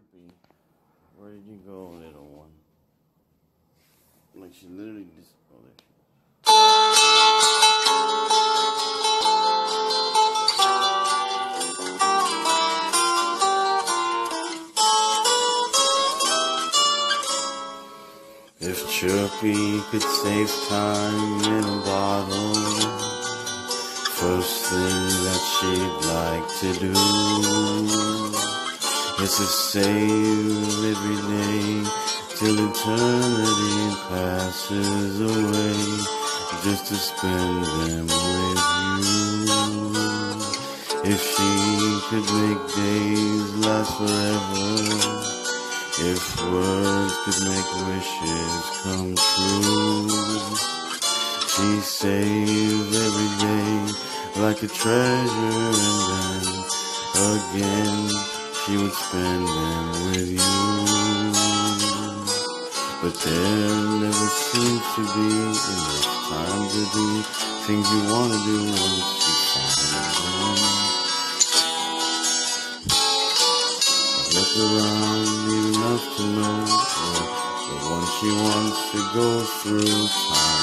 Chirpy, where did you go, little one? Like she literally just. Oh, there. If Chirpy could save time in a bottle, first thing that she'd like to do is to save every day till eternity passes away, just to spend them with you. If she could make days last forever. If words could make wishes come true, she saved every day like a treasure, and then again she would spend them with you. But there never seems to be enough time to do things you want to do once you find them. Look around, enough to know the one she wants to go through time.